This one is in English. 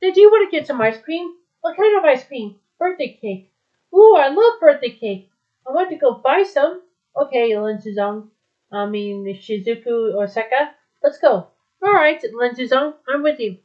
Did you want to get some ice cream? What kind of ice cream? Birthday cake. Ooh, I love birthday cake. I want to go buy some. Okay, Lin I mean Shizuku Osaka. Let's go. All right, Lin I'm with you.